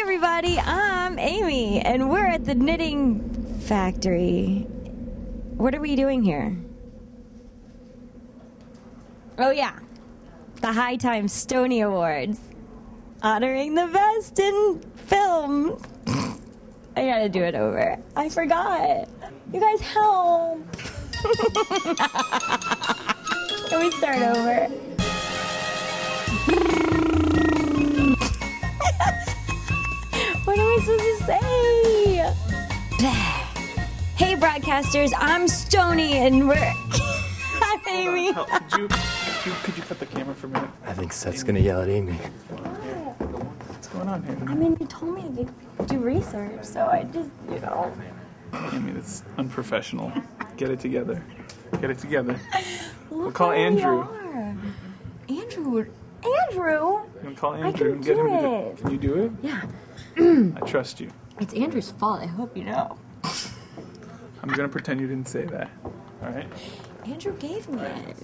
everybody. I'm Amy, and we're at the Knitting Factory. What are we doing here? Oh, yeah. The High Times Stony Awards. Honoring the best in film. I gotta do it over. I forgot. You guys help. Can we start over? Say? Hey, broadcasters, I'm Stony, and we're. I'm Amy. Could you, could you could you cut the camera for a minute? I think Seth's gonna yell at Amy. What's going on here? I mean, you told me to do research, so I just, you know. Amy, that's unprofessional. Get it together. Get it together. We'll call Andrew. Andrew. Andrew? You can call I Andrew can and get do him to it. do Can you do it? Yeah. Mm. I trust you. It's Andrew's fault. I hope you know. I'm gonna pretend you didn't say that. Alright? Andrew gave me it.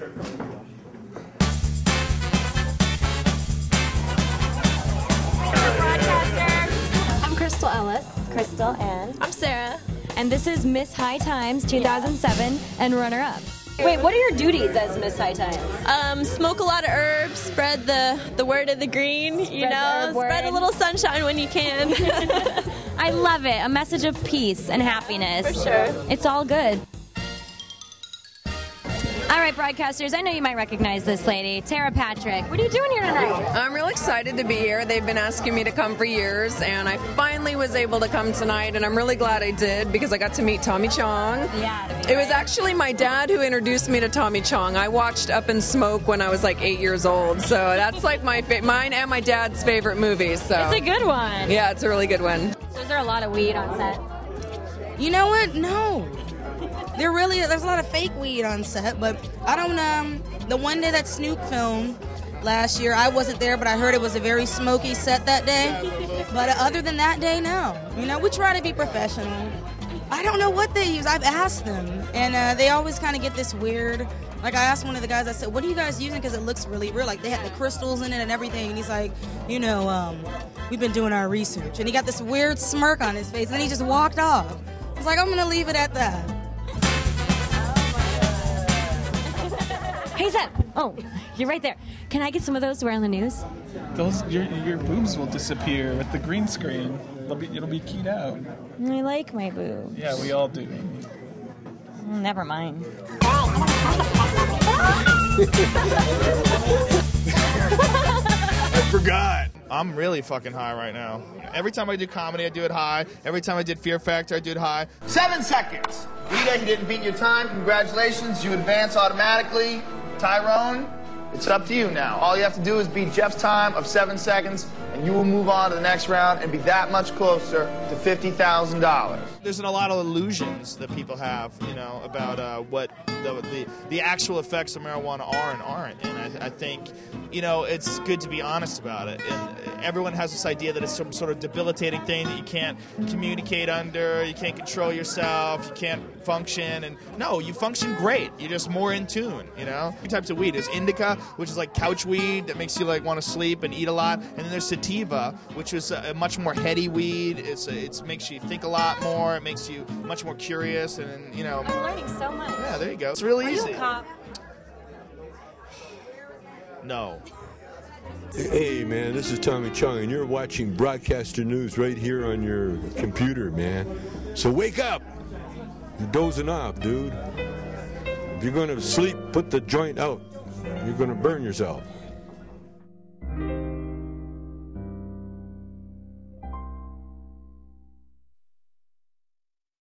I'm Crystal Ellis. Crystal and I'm Sarah. and this is Miss High Times 2007 and runner up. Wait, what are your duties as Miss High Times? Um, smoke a lot of herbs, spread the, the word of the green, you Spread the know, herb spread a little sunshine when you can. I love it. A message of peace and happiness. For sure. It's all good. All right, broadcasters, I know you might recognize this lady, Tara Patrick. What are you doing here tonight? I'm real excited to be here. They've been asking me to come for years, and I finally was able to come tonight, and I'm really glad I did because I got to meet Tommy Chong. Yeah. It was actually my dad who introduced me to Tommy Chong. I watched Up in Smoke when I was like eight years old, so that's like my fa- mine and my dad's favorite movies. So It's a good one. yeah, it's a really good one. So is there a lot of weed on set? You know what? No. There really there's a lot of fake weed on set, but I don't um the one day that Snoop filmed last year, I wasn't there, but I heard it was a very smoky set that day. But other than that day, no. You know, we try to be professional. I don't know what they use. I've asked them, and uh, they always kind of get this weird. Like I asked one of the guys, I said, "What are you guys using?" Because it looks really real. Like they had the crystals in it and everything. And he's like, "You know, um, we've been doing our research." And he got this weird smirk on his face, and then he just walked off. I was like, "I'm gonna leave it at that." Hey, Zeb. Oh, you're right there. Can I get some of those to wear on the news? Those your your boobs will disappear with the green screen. It'll be it'll be keyed out. I like my boobs. Yeah, we all do, Amy. Never mind. I forgot. I'm really fucking high right now. Every time I do comedy, I do it high. Every time I did Fear Factor, I do it high. Seven seconds. Rita, you didn't beat your time. Congratulations. You advance automatically. Tyrone, it's up to you now. All you have to do is beat Jeff's time of seven seconds, and you will move on to the next round and be that much closer to $50,000. There's a lot of illusions that people have, you know, about uh, what the, the the actual effects of marijuana are and aren't. And I, I think, you know, it's good to be honest about it. And everyone has this idea that it's some sort of debilitating thing that you can't communicate under, you can't control yourself, you can't function. And no, you function great. You're just more in tune, you know. Two types of weed. There's indica, which is like couch weed that makes you like want to sleep and eat a lot, and then there's sativa, which is a, a much more heady weed. It's it makes you think a lot more. It makes you much more curious, and you know. I'm learning so much. Yeah, there you go. It's really Are easy. you a cop? No. Hey man, this is Tommy Chong, and you're watching Broadcaster News right here on your computer, man. So wake up! You're dozing off, dude. If you're gonna sleep, put the joint out. You're gonna burn yourself.